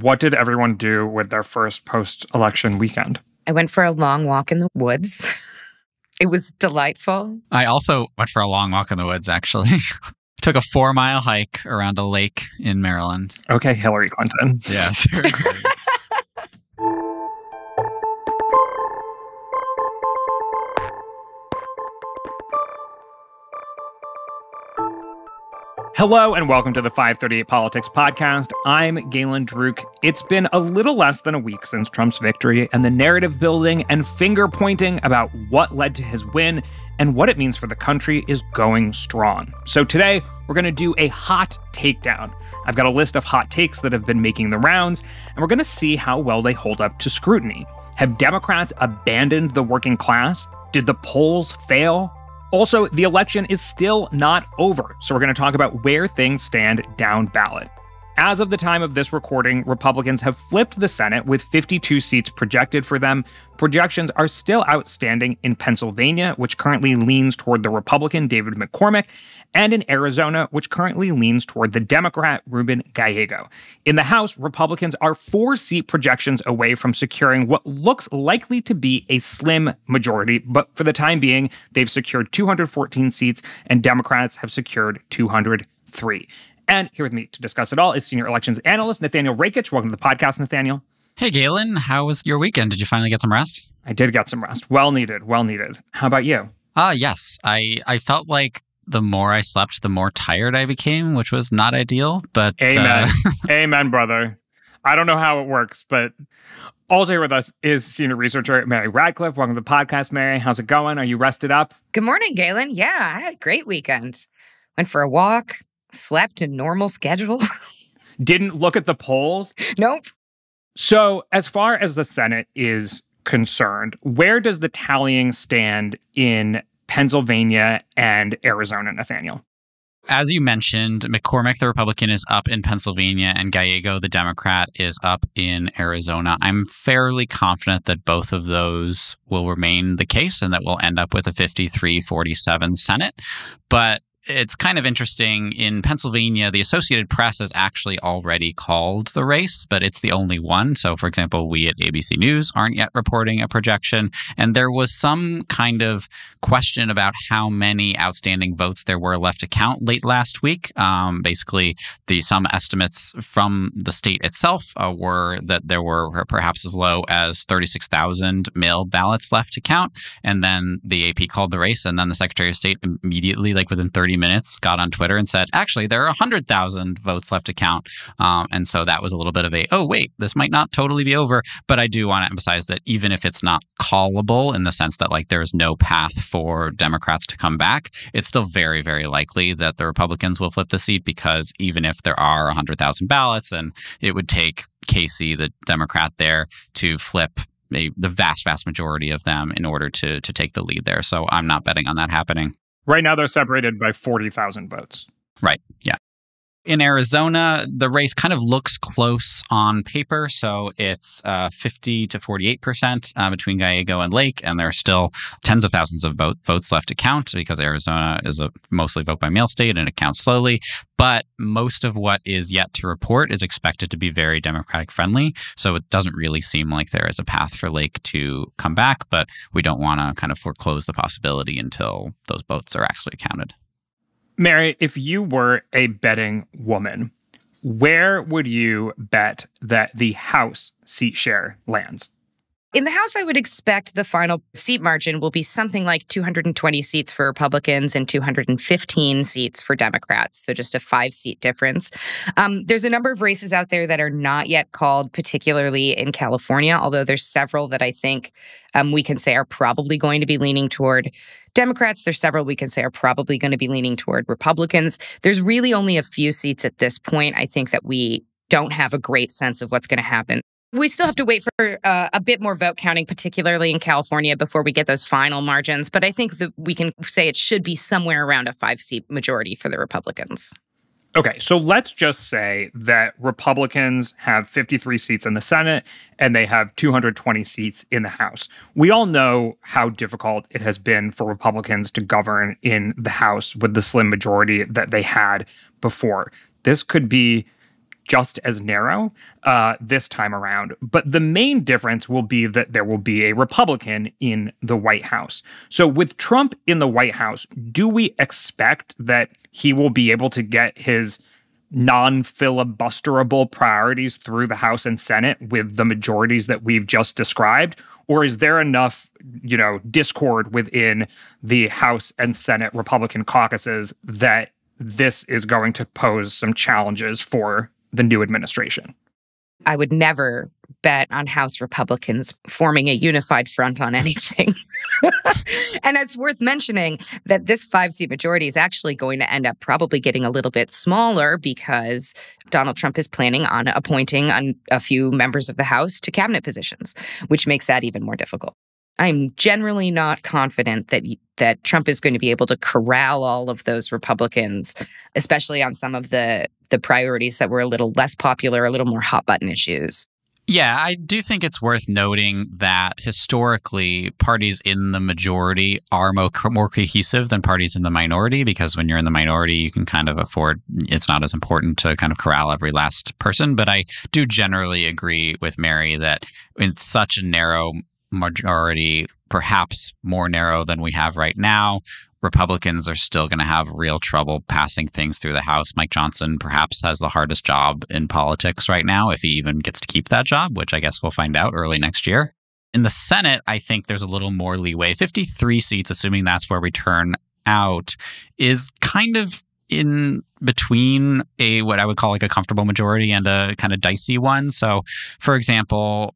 what did everyone do with their first post election weekend? I went for a long walk in the woods. it was delightful. I also went for a long walk in the woods, actually. Took a four mile hike around a lake in Maryland. Okay, Hillary Clinton. Yeah, seriously. Hello and welcome to the 538 Politics Podcast. I'm Galen Druke. It's been a little less than a week since Trump's victory, and the narrative building and finger pointing about what led to his win and what it means for the country is going strong. So today, we're going to do a hot takedown. I've got a list of hot takes that have been making the rounds, and we're going to see how well they hold up to scrutiny. Have Democrats abandoned the working class? Did the polls fail? Also, the election is still not over, so we're going to talk about where things stand down ballot. As of the time of this recording, Republicans have flipped the Senate with 52 seats projected for them. Projections are still outstanding in Pennsylvania, which currently leans toward the Republican David McCormick, and in Arizona, which currently leans toward the Democrat Ruben Gallego. In the House, Republicans are four seat projections away from securing what looks likely to be a slim majority, but for the time being, they've secured 214 seats, and Democrats have secured 203. And here with me to discuss it all is senior elections analyst Nathaniel Rakich. Welcome to the podcast, Nathaniel. Hey, Galen, how was your weekend? Did you finally get some rest? I did get some rest. Well needed, well needed. How about you? Ah, uh, yes. I, I felt like the more I slept, the more tired I became, which was not ideal. But amen, uh... amen, brother. I don't know how it works, but also here with us is senior researcher Mary Radcliffe. Welcome to the podcast, Mary. How's it going? Are you rested up? Good morning, Galen. Yeah, I had a great weekend. Went for a walk, slept a normal schedule. Didn't look at the polls? Nope. So, as far as the Senate is concerned, where does the tallying stand in Pennsylvania and Arizona, Nathaniel? As you mentioned, McCormick, the Republican, is up in Pennsylvania, and Gallego, the Democrat, is up in Arizona. I'm fairly confident that both of those will remain the case and that we'll end up with a 53 47 Senate. But it's kind of interesting. In Pennsylvania, the Associated Press has actually already called the race, but it's the only one. So, for example, we at ABC News aren't yet reporting a projection. And there was some kind of question about how many outstanding votes there were left to count late last week. Um, basically, the some estimates from the state itself uh, were that there were perhaps as low as 36,000 mail ballots left to count. And then the AP called the race, and then the Secretary of State immediately, like within 30 30 minutes, got on Twitter and said, actually, there are 100,000 votes left to count. Um, and so that was a little bit of a, oh, wait, this might not totally be over. But I do want to emphasize that even if it's not callable in the sense that like there's no path for Democrats to come back, it's still very, very likely that the Republicans will flip the seat because even if there are 100,000 ballots and it would take Casey, the Democrat there, to flip a, the vast, vast majority of them in order to to take the lead there. So I'm not betting on that happening. Right now, they're separated by 40,000 votes. Right. Yeah. In Arizona, the race kind of looks close on paper. So it's uh, 50 to 48% uh, between Gallego and Lake. And there are still tens of thousands of vote, votes left to count because Arizona is a mostly vote by mail state and it counts slowly. But most of what is yet to report is expected to be very Democratic friendly. So it doesn't really seem like there is a path for Lake to come back. But we don't want to kind of foreclose the possibility until those votes are actually counted. Mary, if you were a betting woman, where would you bet that the House seat share lands? In the House, I would expect the final seat margin will be something like 220 seats for Republicans and 215 seats for Democrats. So just a five seat difference. Um, there's a number of races out there that are not yet called, particularly in California, although there's several that I think um, we can say are probably going to be leaning toward Democrats. There's several we can say are probably going to be leaning toward Republicans. There's really only a few seats at this point. I think that we don't have a great sense of what's going to happen we still have to wait for uh, a bit more vote counting, particularly in California, before we get those final margins. But I think that we can say it should be somewhere around a five seat majority for the Republicans. Okay, so let's just say that Republicans have 53 seats in the Senate and they have 220 seats in the House. We all know how difficult it has been for Republicans to govern in the House with the slim majority that they had before. This could be just as narrow uh, this time around. But the main difference will be that there will be a Republican in the White House. So, with Trump in the White House, do we expect that he will be able to get his non filibusterable priorities through the House and Senate with the majorities that we've just described? Or is there enough, you know, discord within the House and Senate Republican caucuses that this is going to pose some challenges for the new administration. I would never bet on House Republicans forming a unified front on anything. and it's worth mentioning that this five seat majority is actually going to end up probably getting a little bit smaller because Donald Trump is planning on appointing on a few members of the House to cabinet positions, which makes that even more difficult. I'm generally not confident that that Trump is going to be able to corral all of those Republicans, especially on some of the the priorities that were a little less popular, a little more hot button issues. Yeah, I do think it's worth noting that historically, parties in the majority are more, more cohesive than parties in the minority because when you're in the minority, you can kind of afford, it's not as important to kind of corral every last person. But I do generally agree with Mary that in such a narrow majority, perhaps more narrow than we have right now, Republicans are still going to have real trouble passing things through the House. Mike Johnson perhaps has the hardest job in politics right now, if he even gets to keep that job, which I guess we'll find out early next year. In the Senate, I think there's a little more leeway. 53 seats, assuming that's where we turn out, is kind of in between a what I would call like a comfortable majority and a kind of dicey one. So, for example,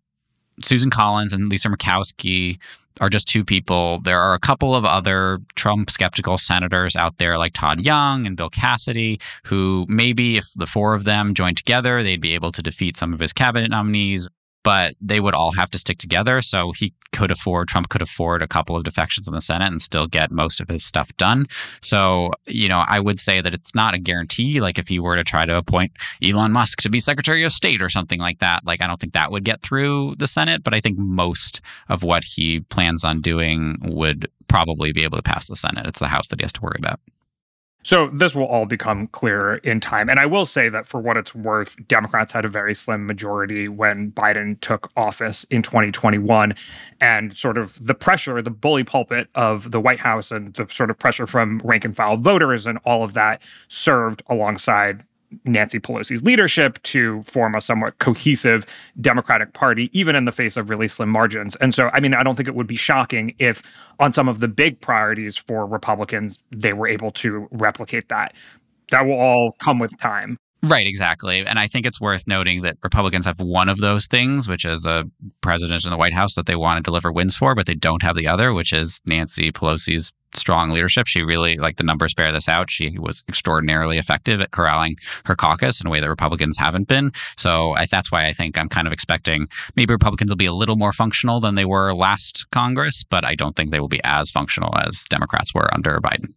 Susan Collins and Lisa Murkowski are just two people. There are a couple of other Trump skeptical senators out there, like Todd Young and Bill Cassidy, who maybe if the four of them joined together, they'd be able to defeat some of his cabinet nominees but they would all have to stick together. So he could afford, Trump could afford a couple of defections in the Senate and still get most of his stuff done. So, you know, I would say that it's not a guarantee. Like if he were to try to appoint Elon Musk to be Secretary of State or something like that, like I don't think that would get through the Senate, but I think most of what he plans on doing would probably be able to pass the Senate. It's the House that he has to worry about. So this will all become clearer in time. And I will say that for what it's worth, Democrats had a very slim majority when Biden took office in 2021. And sort of the pressure, the bully pulpit of the White House and the sort of pressure from rank and file voters and all of that served alongside Nancy Pelosi's leadership to form a somewhat cohesive Democratic Party, even in the face of really slim margins. And so, I mean, I don't think it would be shocking if on some of the big priorities for Republicans, they were able to replicate that. That will all come with time. Right, exactly. And I think it's worth noting that Republicans have one of those things, which is a president in the White House that they want to deliver wins for, but they don't have the other, which is Nancy Pelosi's strong leadership. She really, like the numbers bear this out, she was extraordinarily effective at corralling her caucus in a way that Republicans haven't been. So I, that's why I think I'm kind of expecting maybe Republicans will be a little more functional than they were last Congress, but I don't think they will be as functional as Democrats were under Biden.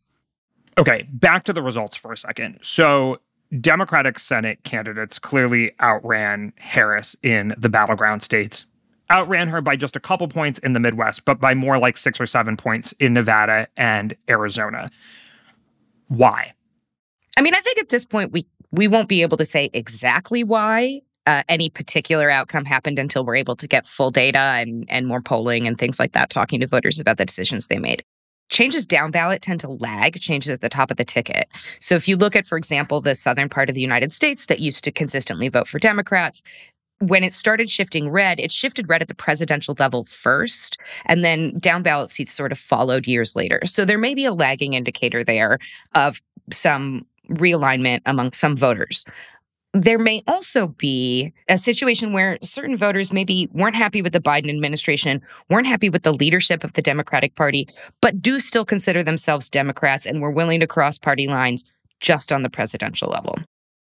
Okay, back to the results for a second. So Democratic Senate candidates clearly outran Harris in the battleground states. Outran her by just a couple points in the Midwest, but by more like six or seven points in Nevada and Arizona. Why? I mean, I think at this point we we won't be able to say exactly why uh, any particular outcome happened until we're able to get full data and and more polling and things like that, talking to voters about the decisions they made changes down ballot tend to lag changes at the top of the ticket. So if you look at, for example, the southern part of the United States that used to consistently vote for Democrats, when it started shifting red, it shifted red at the presidential level first, and then down ballot seats sort of followed years later. So there may be a lagging indicator there of some realignment among some voters there may also be a situation where certain voters maybe weren't happy with the Biden administration, weren't happy with the leadership of the Democratic Party, but do still consider themselves Democrats and were willing to cross party lines just on the presidential level.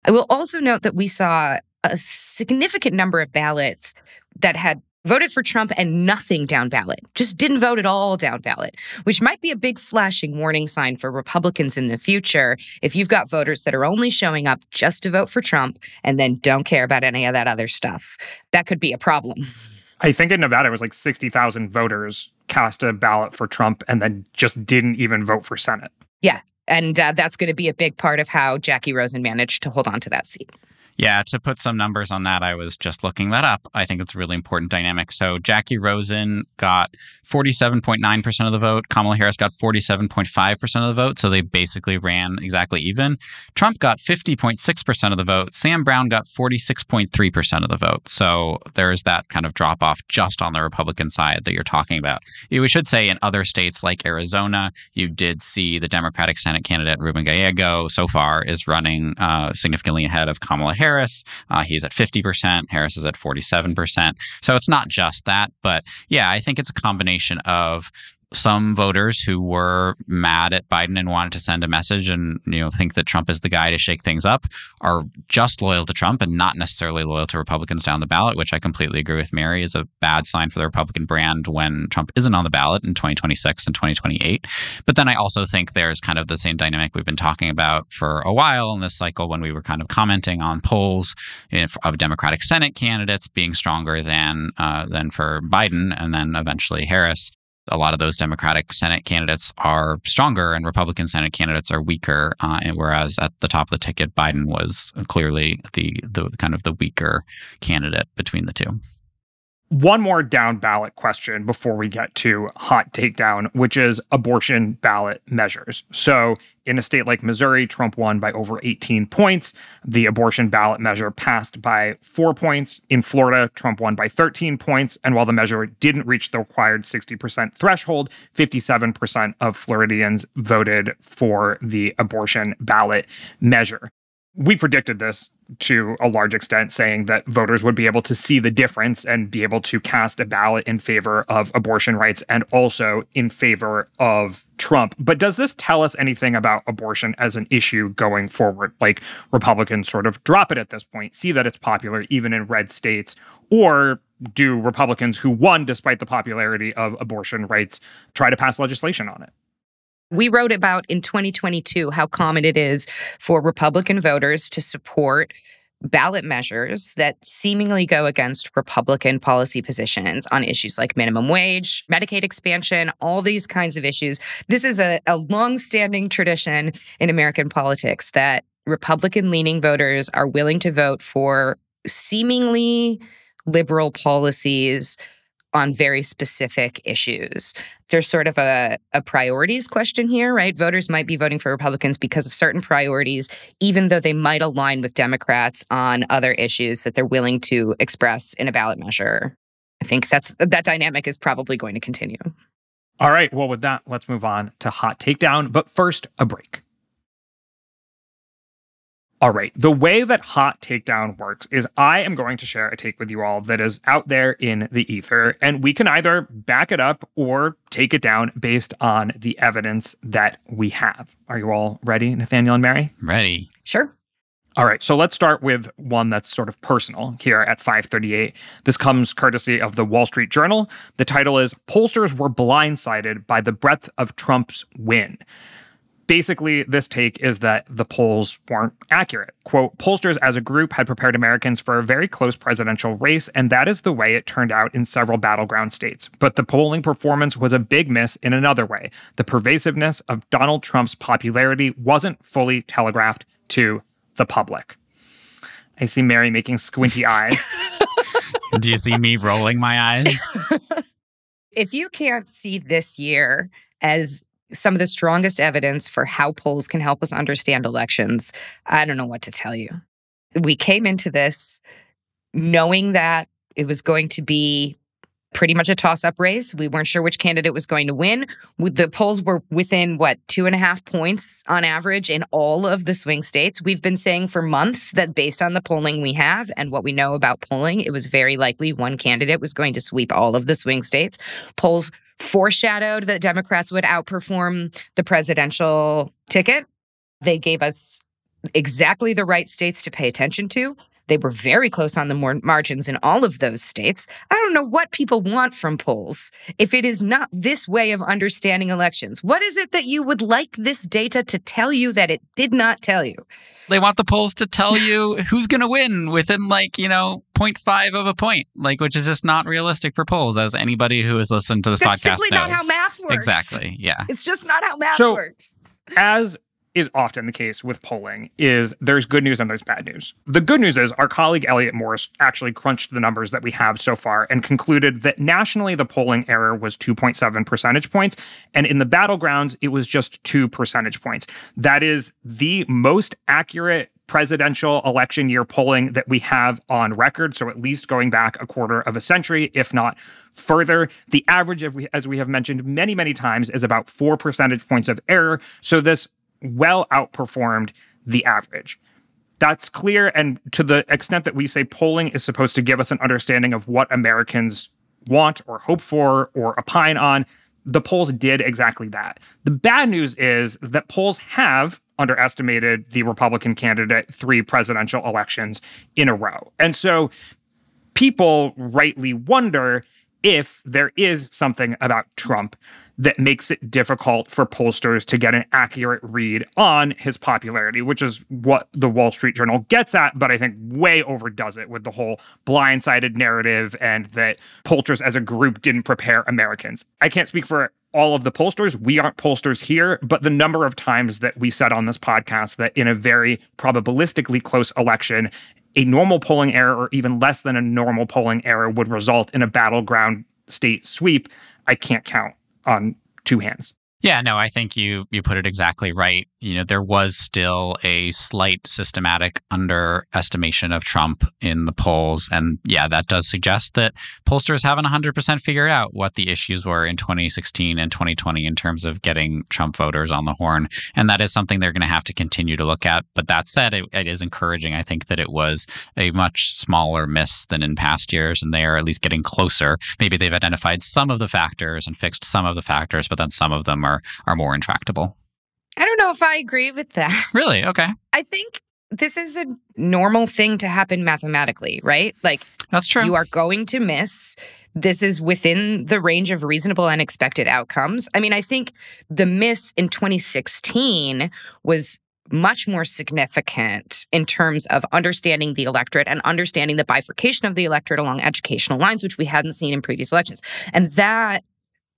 I will also note that we saw a significant number of ballots that had voted for Trump and nothing down ballot, just didn't vote at all down ballot, which might be a big flashing warning sign for Republicans in the future if you've got voters that are only showing up just to vote for Trump and then don't care about any of that other stuff. That could be a problem. I think in Nevada it was like 60,000 voters cast a ballot for Trump and then just didn't even vote for Senate. Yeah. And uh, that's going to be a big part of how Jackie Rosen managed to hold on to that seat. Yeah, to put some numbers on that, I was just looking that up. I think it's a really important dynamic. So Jackie Rosen got 47.9% of the vote. Kamala Harris got 47.5% of the vote. So they basically ran exactly even. Trump got 50.6% of the vote. Sam Brown got 46.3% of the vote. So there's that kind of drop off just on the Republican side that you're talking about. We should say in other states like Arizona, you did see the Democratic Senate candidate Ruben Gallego so far is running uh, significantly ahead of Kamala Harris. Harris. Uh, he's at 50%. Harris is at 47%. So it's not just that. But yeah, I think it's a combination of some voters who were mad at Biden and wanted to send a message and you know think that Trump is the guy to shake things up are just loyal to Trump and not necessarily loyal to Republicans down the ballot, which I completely agree with Mary is a bad sign for the Republican brand when Trump isn't on the ballot in 2026 and 2028. But then I also think there's kind of the same dynamic we've been talking about for a while in this cycle when we were kind of commenting on polls of Democratic Senate candidates being stronger than uh, than for Biden and then eventually Harris a lot of those Democratic Senate candidates are stronger and Republican Senate candidates are weaker. Uh, and whereas at the top of the ticket, Biden was clearly the the kind of the weaker candidate between the two. One more down ballot question before we get to hot takedown, which is abortion ballot measures. So, in a state like Missouri, Trump won by over 18 points. The abortion ballot measure passed by four points. In Florida, Trump won by 13 points. And while the measure didn't reach the required 60% threshold, 57% of Floridians voted for the abortion ballot measure we predicted this to a large extent, saying that voters would be able to see the difference and be able to cast a ballot in favor of abortion rights and also in favor of Trump. But does this tell us anything about abortion as an issue going forward? Like Republicans sort of drop it at this point, see that it's popular even in red states, or do Republicans who won despite the popularity of abortion rights try to pass legislation on it? We wrote about in 2022 how common it is for Republican voters to support ballot measures that seemingly go against Republican policy positions on issues like minimum wage, Medicaid expansion, all these kinds of issues. This is a, a long-standing tradition in American politics that Republican leaning voters are willing to vote for seemingly liberal policies on very specific issues. There's sort of a, a priorities question here, right? Voters might be voting for Republicans because of certain priorities, even though they might align with Democrats on other issues that they're willing to express in a ballot measure. I think that's that dynamic is probably going to continue. All right. Well, with that, let's move on to hot takedown. But first, a break. All right. The way that Hot Takedown works is I am going to share a take with you all that is out there in the ether, and we can either back it up or take it down based on the evidence that we have. Are you all ready, Nathaniel and Mary? Ready. Sure. All right, so let's start with one that's sort of personal here at 538. This comes courtesy of the Wall Street Journal. The title is Pollsters Were Blindsided by the Breadth of Trump's Win basically this take is that the polls weren't accurate. Quote, pollsters as a group had prepared Americans for a very close presidential race, and that is the way it turned out in several battleground states. But the polling performance was a big miss in another way. The pervasiveness of Donald Trump's popularity wasn't fully telegraphed to the public. I see Mary making squinty eyes. Do you see me rolling my eyes? if you can't see this year as some of the strongest evidence for how polls can help us understand elections, I don't know what to tell you. We came into this knowing that it was going to be pretty much a toss up race. We weren't sure which candidate was going to win. The polls were within what, two and a half points on average in all of the swing states. We've been saying for months that based on the polling we have and what we know about polling, it was very likely one candidate was going to sweep all of the swing states. Polls foreshadowed that Democrats would outperform the presidential ticket. They gave us exactly the right states to pay attention to. They were very close on the margins in all of those states. I don't know what people want from polls if it is not this way of understanding elections. What is it that you would like this data to tell you that it did not tell you? They want the polls to tell you who's going to win within like, you know, 0.5 of a point, like which is just not realistic for polls as anybody who has listened to this That's podcast simply knows. not how math works. Exactly. Yeah. It's just not how math so, works. As is often the case with polling is there's good news and there's bad news. The good news is our colleague Elliott Morris actually crunched the numbers that we have so far and concluded that nationally the polling error was 2.7 percentage points and in the battlegrounds it was just 2 percentage points. That is the most accurate presidential election year polling that we have on record. So, at least going back a quarter of a century, if not further. The average, as we have mentioned many, many times, is about four percentage points of error. So, this well outperformed the average. That's clear. And to the extent that we say polling is supposed to give us an understanding of what Americans want or hope for or opine on, the polls did exactly that. The bad news is that polls have underestimated the Republican candidate three presidential elections in a row. And so people rightly wonder if there is something about Trump that makes it difficult for pollsters to get an accurate read on his popularity, which is what the Wall Street Journal gets at, but I think way overdoes it with the whole blindsided narrative and that pollsters as a group didn't prepare Americans. I can't speak for all of the pollsters. We aren't pollsters here, but the number of times that we said on this podcast that in a very probabilistically close election, a normal polling error or even less than a normal polling error would result in a battleground state sweep, I can't count on two hands. Yeah, no, I think you you put it exactly right. You know, there was still a slight systematic underestimation of Trump in the polls, and yeah, that does suggest that pollsters haven't 100% figured out what the issues were in 2016 and 2020 in terms of getting Trump voters on the horn, and that is something they're going to have to continue to look at. But that said, it, it is encouraging. I think that it was a much smaller miss than in past years, and they are at least getting closer. Maybe they've identified some of the factors and fixed some of the factors, but then some of them are are are more intractable. I don't know if I agree with that. Really? Okay. I think this is a normal thing to happen mathematically, right? Like That's true. You are going to miss. This is within the range of reasonable and expected outcomes. I mean, I think the miss in 2016 was much more significant in terms of understanding the electorate and understanding the bifurcation of the electorate along educational lines, which we hadn't seen in previous elections. And that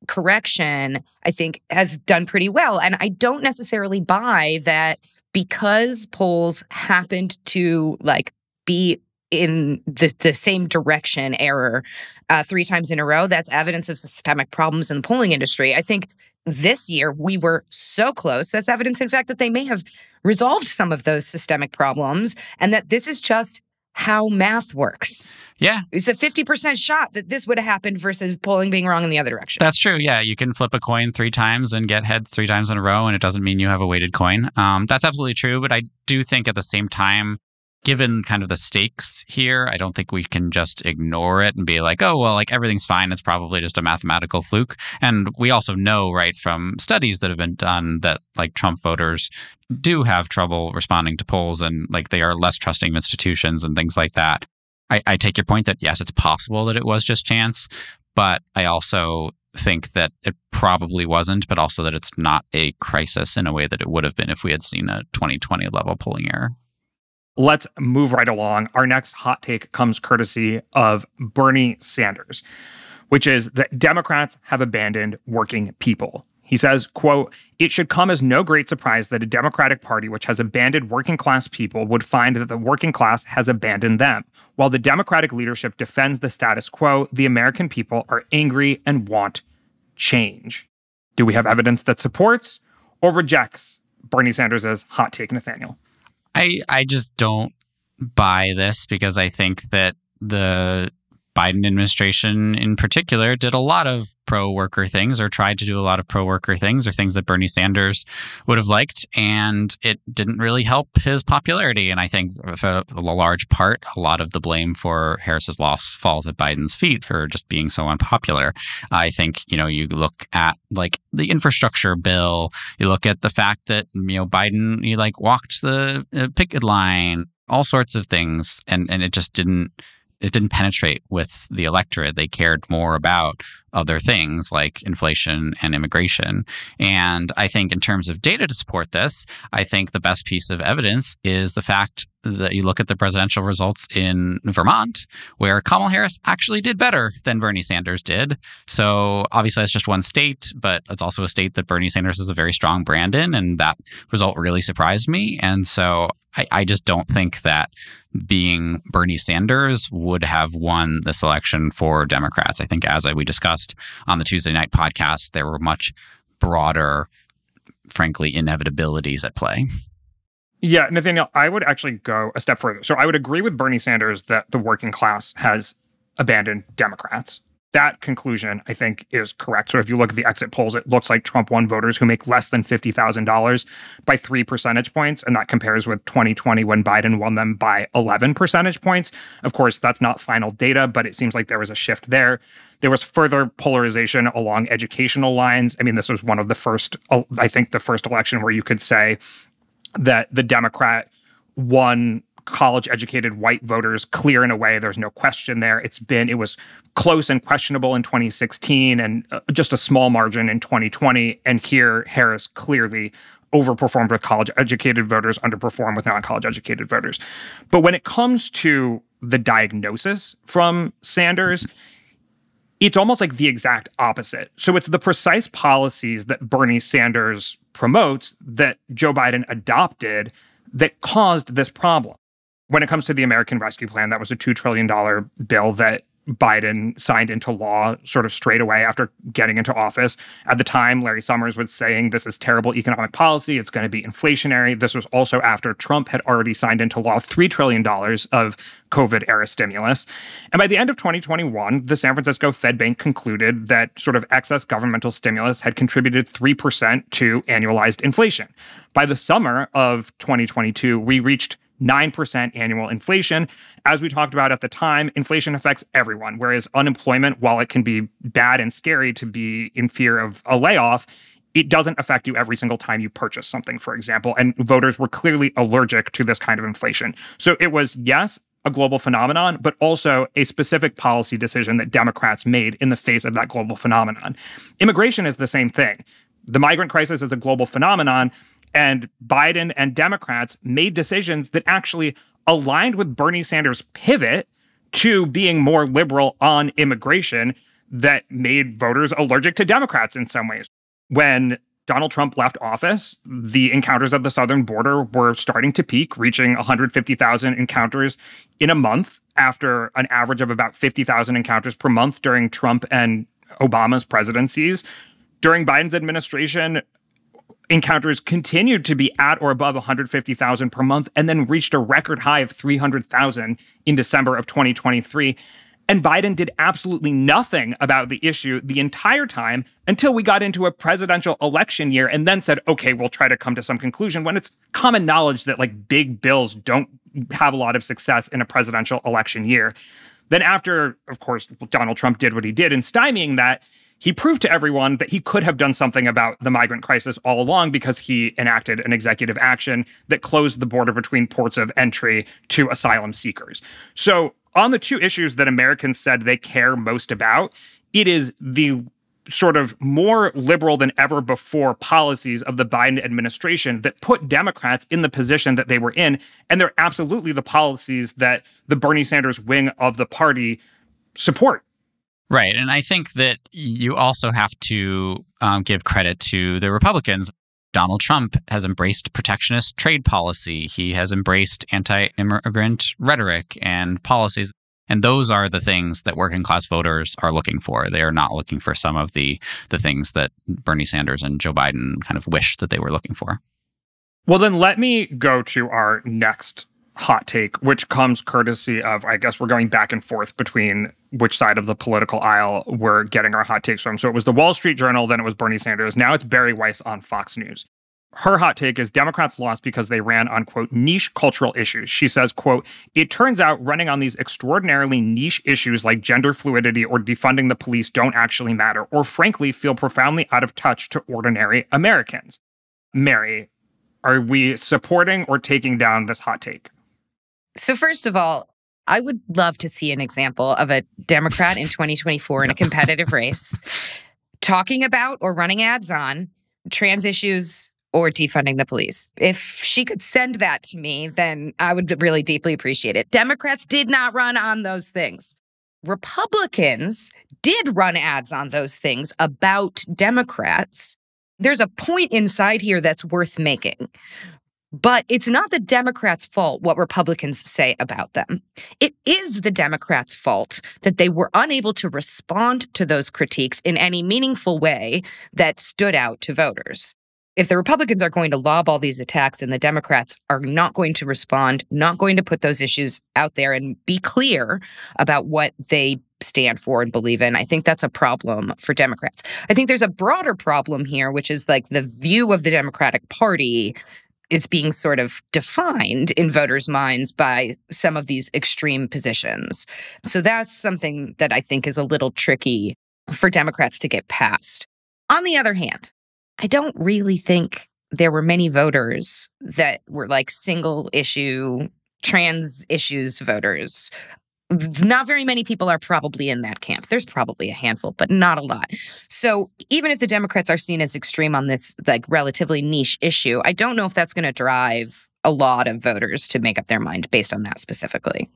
correction, I think, has done pretty well. And I don't necessarily buy that because polls happened to like be in the, the same direction error uh, three times in a row, that's evidence of systemic problems in the polling industry. I think this year we were so close. That's evidence, in fact, that they may have resolved some of those systemic problems and that this is just how math works. Yeah. It's a 50% shot that this would have happened versus polling being wrong in the other direction. That's true. Yeah. You can flip a coin three times and get heads three times in a row, and it doesn't mean you have a weighted coin. Um, that's absolutely true. But I do think at the same time, given kind of the stakes here, I don't think we can just ignore it and be like, oh, well, like everything's fine. It's probably just a mathematical fluke. And we also know, right, from studies that have been done that like Trump voters do have trouble responding to polls and like they are less trusting of institutions and things like that. I, I take your point that yes, it's possible that it was just chance, but I also think that it probably wasn't, but also that it's not a crisis in a way that it would have been if we had seen a 2020 level polling error let's move right along. Our next hot take comes courtesy of Bernie Sanders, which is that Democrats have abandoned working people. He says, quote, it should come as no great surprise that a Democratic Party which has abandoned working class people would find that the working class has abandoned them. While the Democratic leadership defends the status quo, the American people are angry and want change. Do we have evidence that supports or rejects Bernie Sanders' hot take, Nathaniel? I I just don't buy this because I think that the Biden administration in particular did a lot of pro worker things or tried to do a lot of pro worker things or things that Bernie Sanders would have liked. And it didn't really help his popularity. And I think for a large part, a lot of the blame for Harris's loss falls at Biden's feet for just being so unpopular. I think, you know, you look at like the infrastructure bill, you look at the fact that, you know, Biden, he like walked the uh, picket line, all sorts of things. And, and it just didn't it didn't penetrate with the electorate. They cared more about other things like inflation and immigration. And I think, in terms of data to support this, I think the best piece of evidence is the fact that you look at the presidential results in Vermont, where Kamala Harris actually did better than Bernie Sanders did. So obviously, it's just one state, but it's also a state that Bernie Sanders has a very strong brand in. And that result really surprised me. And so I, I just don't think that being Bernie Sanders would have won this election for Democrats. I think, as we discussed on the Tuesday night podcast, there were much broader, frankly, inevitabilities at play. Yeah, Nathaniel, I would actually go a step further. So I would agree with Bernie Sanders that the working class has abandoned Democrats that conclusion, I think, is correct. So if you look at the exit polls, it looks like Trump won voters who make less than $50,000 by three percentage points. And that compares with 2020 when Biden won them by 11 percentage points. Of course, that's not final data, but it seems like there was a shift there. There was further polarization along educational lines. I mean, this was one of the first, uh, I think, the first election where you could say that the Democrat won college educated white voters clear in a way. There's no question there. It's been, it was close and questionable in 2016 and uh, just a small margin in 2020. And here, Harris clearly overperformed with college educated voters, underperformed with non college educated voters. But when it comes to the diagnosis from Sanders, it's almost like the exact opposite. So it's the precise policies that Bernie Sanders promotes that Joe Biden adopted that caused this problem. When it comes to the American Rescue Plan, that was a $2 trillion bill that Biden signed into law sort of straight away after getting into office. At the time, Larry Summers was saying this is terrible economic policy. It's going to be inflationary. This was also after Trump had already signed into law $3 trillion of COVID era stimulus. And by the end of 2021, the San Francisco Fed Bank concluded that sort of excess governmental stimulus had contributed 3% to annualized inflation. By the summer of 2022, we reached 9% annual inflation. As we talked about at the time, inflation affects everyone, whereas unemployment, while it can be bad and scary to be in fear of a layoff, it doesn't affect you every single time you purchase something, for example. And voters were clearly allergic to this kind of inflation. So it was, yes, a global phenomenon, but also a specific policy decision that Democrats made in the face of that global phenomenon. Immigration is the same thing. The migrant crisis is a global phenomenon, and Biden and Democrats made decisions that actually aligned with Bernie Sanders' pivot to being more liberal on immigration that made voters allergic to Democrats in some ways. When Donald Trump left office, the encounters at the southern border were starting to peak, reaching 150,000 encounters in a month after an average of about 50,000 encounters per month during Trump and Obama's presidencies. During Biden's administration, encounters continued to be at or above 150,000 per month and then reached a record high of 300,000 in December of 2023. And Biden did absolutely nothing about the issue the entire time until we got into a presidential election year and then said, okay, we'll try to come to some conclusion when it's common knowledge that like big bills don't have a lot of success in a presidential election year. Then, after, of course, Donald Trump did what he did in stymieing that, he proved to everyone that he could have done something about the migrant crisis all along because he enacted an executive action that closed the border between ports of entry to asylum seekers. So, on the two issues that Americans said they care most about, it is the sort of more liberal than ever before policies of the Biden administration that put Democrats in the position that they were in. And they're absolutely the policies that the Bernie Sanders wing of the party support. Right. And I think that you also have to um, give credit to the Republicans. Donald Trump has embraced protectionist trade policy. He has embraced anti immigrant rhetoric and policies. And those are the things that working class voters are looking for. They are not looking for some of the, the things that Bernie Sanders and Joe Biden kind of wish that they were looking for. Well, then let me go to our next hot take, which comes courtesy of, I guess we're going back and forth between which side of the political aisle we're getting our hot takes from. So it was the Wall Street Journal, then it was Bernie Sanders. Now it's Bari Weiss on Fox News. Her hot take is Democrats lost because they ran on, quote, niche cultural issues. She says, quote, it turns out running on these extraordinarily niche issues like gender fluidity or defunding the police don't actually matter, or frankly, feel profoundly out of touch to ordinary Americans. Mary, are we supporting or taking down this hot take? So, first of all, I would love to see an example of a Democrat in 2024 in a competitive race talking about or running ads on trans issues or defunding the police. If she could send that to me, then I would really deeply appreciate it. Democrats did not run on those things. Republicans did run ads on those things about Democrats. There's a point inside here that's worth making. But it's not the Democrats' fault what Republicans say about them. It is the Democrats' fault that they were unable to respond to those critiques in any meaningful way that stood out to voters. If the Republicans are going to lob all these attacks and the Democrats are not going to respond, not going to put those issues out there and be clear about what they stand for and believe in. I think that's a problem for Democrats. I think there's a broader problem here, which is like the view of the Democratic Party is being sort of defined in voters' minds by some of these extreme positions. So that's something that I think is a little tricky for Democrats to get past. On the other hand, I don't really think there were many voters that were like single issue trans issues voters not very many people are probably in that camp. There's probably a handful, but not a lot. So even if the Democrats are seen as extreme on this like relatively niche issue, I don't know if that's going to drive a lot of voters to make up their mind based on that specifically.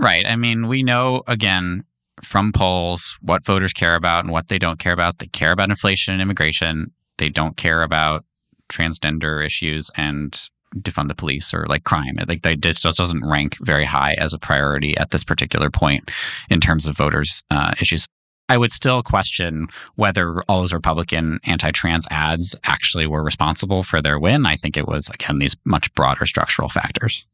Right. I mean, we know again from polls what voters care about and what they don't care about. They care about inflation and immigration. They don't care about transgender issues and defund the police or like crime. Like that just doesn't rank very high as a priority at this particular point in terms of voters' uh, issues. I would still question whether all those Republican anti-trans ads actually were responsible for their win. I think it was again these much broader structural factors.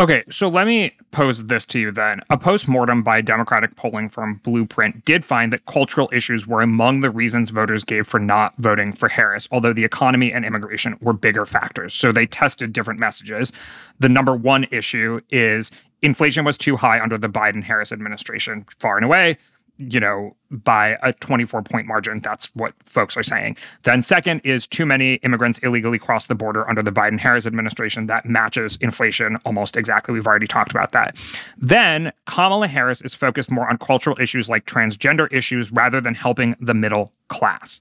Okay, so let me pose this to you then. A post-mortem by Democratic polling firm Blueprint did find that cultural issues were among the reasons voters gave for not voting for Harris, although the economy and immigration were bigger factors. So they tested different messages. The number one issue is inflation was too high under the Biden Harris administration, far and away you know, by a 24 point margin. That's what folks are saying. Then, second is too many immigrants illegally cross the border under the Biden Harris administration. That matches inflation almost exactly. We've already talked about that. Then, Kamala Harris is focused more on cultural issues like transgender issues rather than helping the middle class.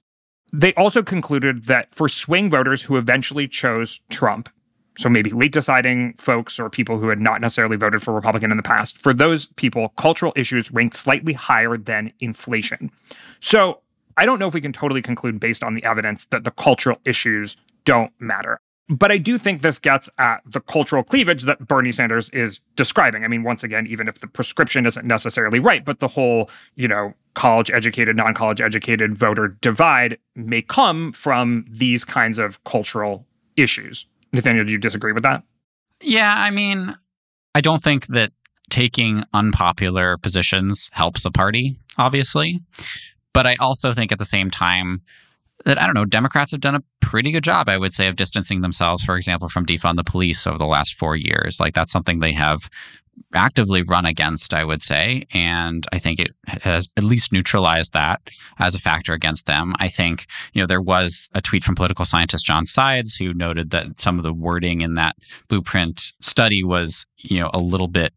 They also concluded that for swing voters who eventually chose Trump, so maybe late deciding folks or people who had not necessarily voted for Republican in the past, for those people, cultural issues ranked slightly higher than inflation. So I don't know if we can totally conclude based on the evidence that the cultural issues don't matter. But I do think this gets at the cultural cleavage that Bernie Sanders is describing. I mean, once again, even if the prescription isn't necessarily right, but the whole, you know, college educated, non college educated voter divide may come from these kinds of cultural issues. Nathaniel, do you disagree with that? Yeah, I mean, I don't think that taking unpopular positions helps a party, obviously. But I also think at the same time that, I don't know, Democrats have done a pretty good job, I would say, of distancing themselves, for example, from defund the police over the last four years. Like, that's something they have actively run against, I would say. And I think it has at least neutralized that as a factor against them. I think, you know, there was a tweet from political scientist John Sides who noted that some of the wording in that blueprint study was, you know, a little bit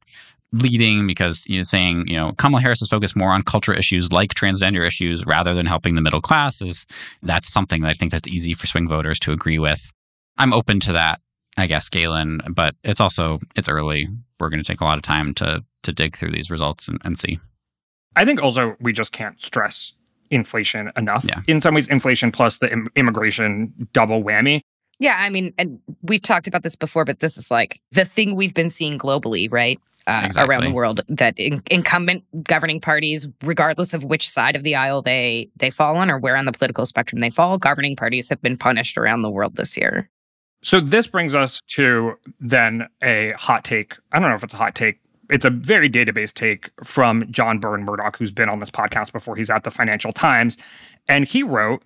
leading because you know saying you know Kamala Harris is focused more on cultural issues like transgender issues rather than helping the middle class is that's something that I think that's easy for swing voters to agree with. I'm open to that I guess, Galen, but it's also it's early. We're going to take a lot of time to to dig through these results and, and see. I think also we just can't stress inflation enough. Yeah. In some ways, inflation plus the Im- immigration double whammy. Yeah, I mean, and we've talked about this before, but this is like the thing we've been seeing globally, right? Uh, exactly. Around the world, that in- incumbent governing parties, regardless of which side of the aisle they they fall on or where on the political spectrum they fall, governing parties have been punished around the world this year. So this brings us to then a hot take. I don't know if it's a hot take. It's a very database take from John Burn-Murdoch, who's been on this podcast before. He's at the Financial Times. And he wrote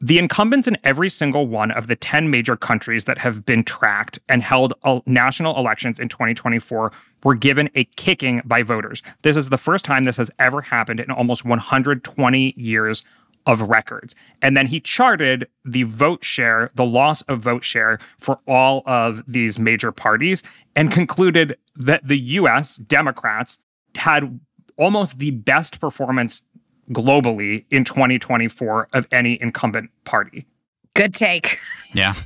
the incumbents in every single one of the 10 major countries that have been tracked and held national elections in 2024 were given a kicking by voters. This is the first time this has ever happened in almost 120 years of records. And then he charted the vote share, the loss of vote share for all of these major parties, and concluded that the US Democrats had almost the best performance globally in 2024 of any incumbent party. Good take. Yeah.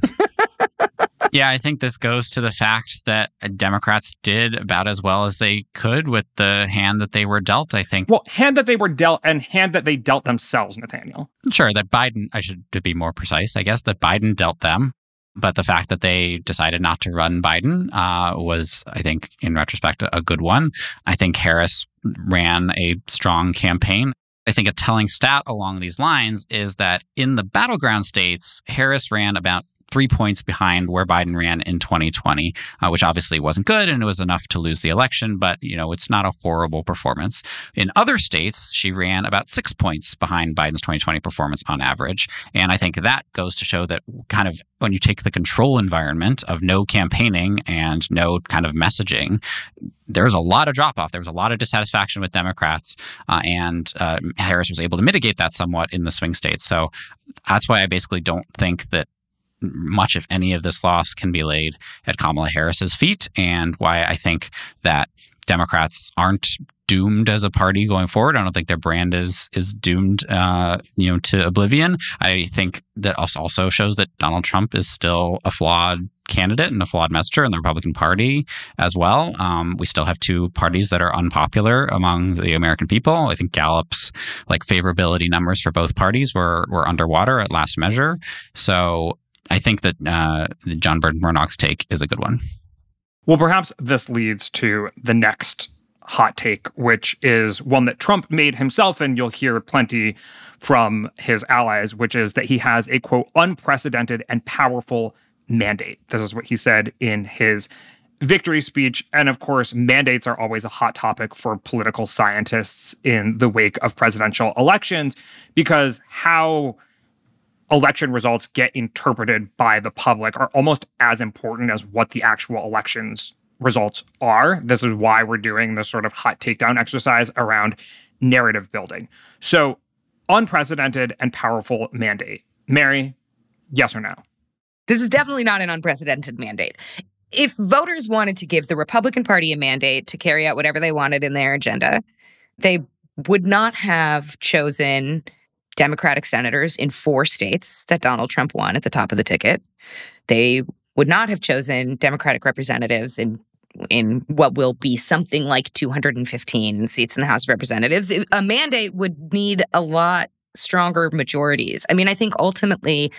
yeah, I think this goes to the fact that Democrats did about as well as they could with the hand that they were dealt, I think. Well, hand that they were dealt and hand that they dealt themselves, Nathaniel. Sure, that Biden, I should to be more precise, I guess that Biden dealt them. But the fact that they decided not to run Biden uh, was, I think, in retrospect, a good one. I think Harris ran a strong campaign. I think a telling stat along these lines is that in the battleground states, Harris ran about three points behind where Biden ran in 2020, uh, which obviously wasn't good and it was enough to lose the election, but you know, it's not a horrible performance. In other states, she ran about six points behind Biden's 2020 performance on average. And I think that goes to show that kind of when you take the control environment of no campaigning and no kind of messaging, there's a lot of drop off. There was a lot of dissatisfaction with Democrats, uh, and uh, Harris was able to mitigate that somewhat in the swing states. So that's why I basically don't think that much, if any, of this loss can be laid at Kamala Harris's feet, and why I think that Democrats aren't doomed as a party going forward. I don't think their brand is is doomed, uh, you know, to oblivion. I think that also shows that Donald Trump is still a flawed candidate and a flawed messenger in the Republican Party as well. Um, we still have two parties that are unpopular among the American people. I think Gallup's like favorability numbers for both parties were were underwater at last measure. So I think that uh, John Burn-Murdoch's take is a good one. Well, perhaps this leads to the next hot take, which is one that Trump made himself, and you'll hear plenty from his allies, which is that he has a quote, unprecedented and powerful mandate. This is what he said in his victory speech. And of course, mandates are always a hot topic for political scientists in the wake of presidential elections because how election results get interpreted by the public are almost as important as what the actual elections results are. This is why we're doing this sort of hot takedown exercise around narrative building. So, unprecedented and powerful mandate. Mary, yes or no? This is definitely not an unprecedented mandate. If voters wanted to give the Republican Party a mandate to carry out whatever they wanted in their agenda, they would not have chosen Democratic senators in four states that Donald Trump won at the top of the ticket. They would not have chosen Democratic representatives in in what will be something like 215 seats in the House of Representatives. A mandate would need a lot stronger majorities. I mean, I think ultimately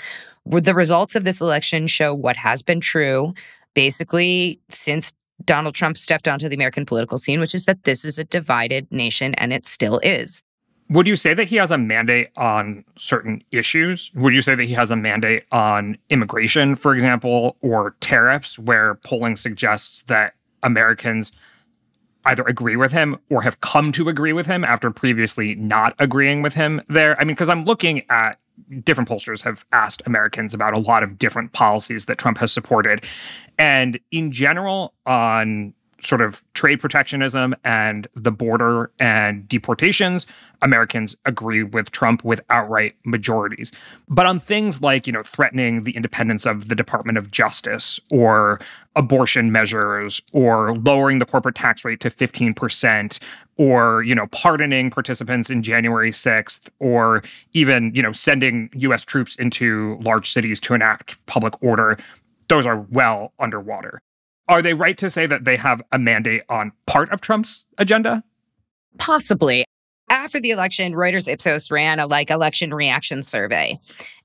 the results of this election show what has been true basically since Donald Trump stepped onto the American political scene, which is that this is a divided nation and it still is. Would you say that he has a mandate on certain issues? Would you say that he has a mandate on immigration, for example, or tariffs, where polling suggests that Americans either agree with him or have come to agree with him after previously not agreeing with him there? I mean, because I'm looking at different pollsters have asked Americans about a lot of different policies that Trump has supported. And in general, on sort of trade protectionism and the border and deportations, Americans agree with Trump with outright majorities. But on things like, you know, threatening the independence of the Department of Justice or abortion measures or lowering the corporate tax rate to 15% or, you know, pardoning participants in January 6th or even, you know, sending US troops into large cities to enact public order, those are well underwater. Are they right to say that they have a mandate on part of Trump's agenda? Possibly. After the election, Reuters Ipsos ran a like election reaction survey.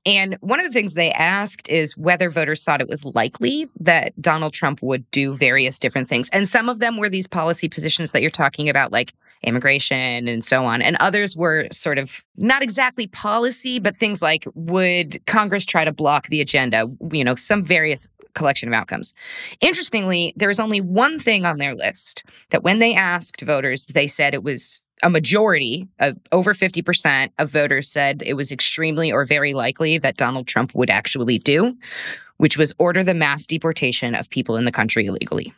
And one of the things they asked is whether voters thought it was likely that Donald Trump would do various different things. And some of them were these policy positions that you're talking about, like immigration and so on. And others were sort of not exactly policy, but things like would Congress try to block the agenda? You know, some various collection of outcomes. Interestingly, there was only one thing on their list that when they asked voters, they said it was a majority of over 50% of voters said it was extremely or very likely that Donald Trump would actually do, which was order the mass deportation of people in the country illegally.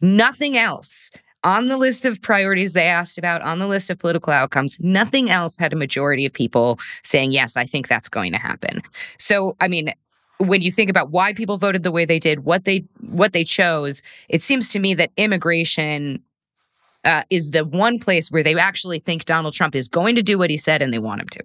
Nothing else on the list of priorities they asked about, on the list of political outcomes, nothing else had a majority of people saying, yes, I think that's going to happen. So, I mean, when you think about why people voted the way they did, what they what they chose, it seems to me that immigration uh, is the one place where they actually think Donald Trump is going to do what he said and they want him to.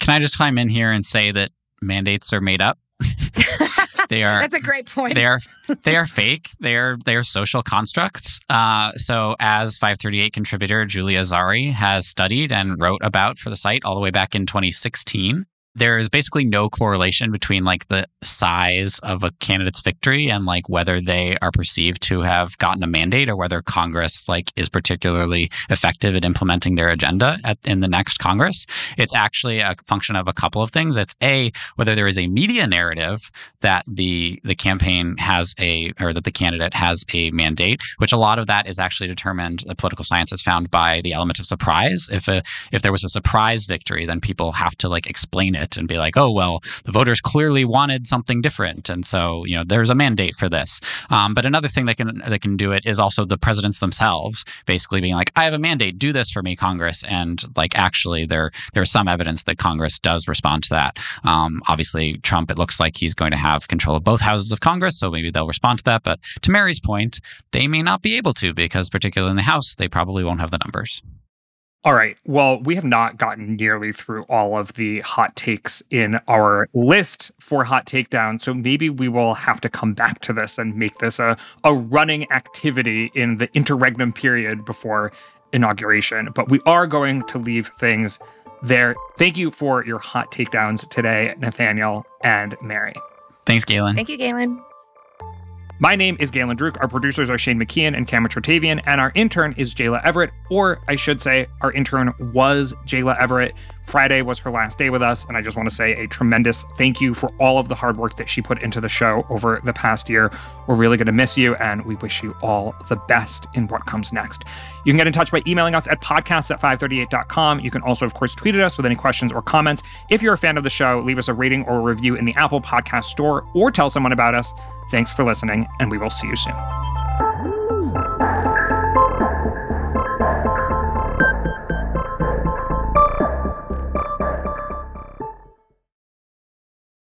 Can I just chime in here and say that mandates are made up? they are. That's a great point. They are. They are fake. They are. They are social constructs. Uh, so, as 538 contributor Julia Azari has studied and wrote about for the site all the way back in 2016, there is basically no correlation between like the size of a candidate's victory and like whether they are perceived to have gotten a mandate or whether Congress like is particularly effective at implementing their agenda at, in the next Congress. It's actually a function of a couple of things. It's a whether there is a media narrative that the the campaign has a or that the candidate has a mandate, which a lot of that is actually determined. The political science has found by the element of surprise. If a if there was a surprise victory, then people have to like explain it it and be like, oh, well, the voters clearly wanted something different. And so, you know, there's a mandate for this. Um, but another thing that can, that can do it is also the presidents themselves basically being like, I have a mandate, do this for me, Congress. And like, actually, there, there's some evidence that Congress does respond to that. Um, obviously, Trump, it looks like he's going to have control of both houses of Congress. So maybe they'll respond to that. But to Mary's point, they may not be able to because, particularly in the House, they probably won't have the numbers. All right. Well, we have not gotten nearly through all of the hot takes in our list for hot takedown. So maybe we will have to come back to this and make this a, a running activity in the interregnum period before inauguration. But we are going to leave things there. Thank you for your hot takedowns today, Nathaniel and Mary. Thanks, Galen. Thank you, Galen. My name is Galen Druke. Our producers are Shane McKeon and Cameron Chertavian, and our intern is Jayla Everett, or I should say, our intern was Jayla Everett. Friday was her last day with us, and I just want to say a tremendous thank you for all of the hard work that she put into the show over the past year. We're really going to miss you, and we wish you all the best in what comes next. You can get in touch by emailing us at podcasts at 538.com. You can also, of course, tweet at us with any questions or comments. If you're a fan of the show, leave us a rating or a review in the Apple Podcast Store or tell someone about us. Thanks for listening, and we will see you soon.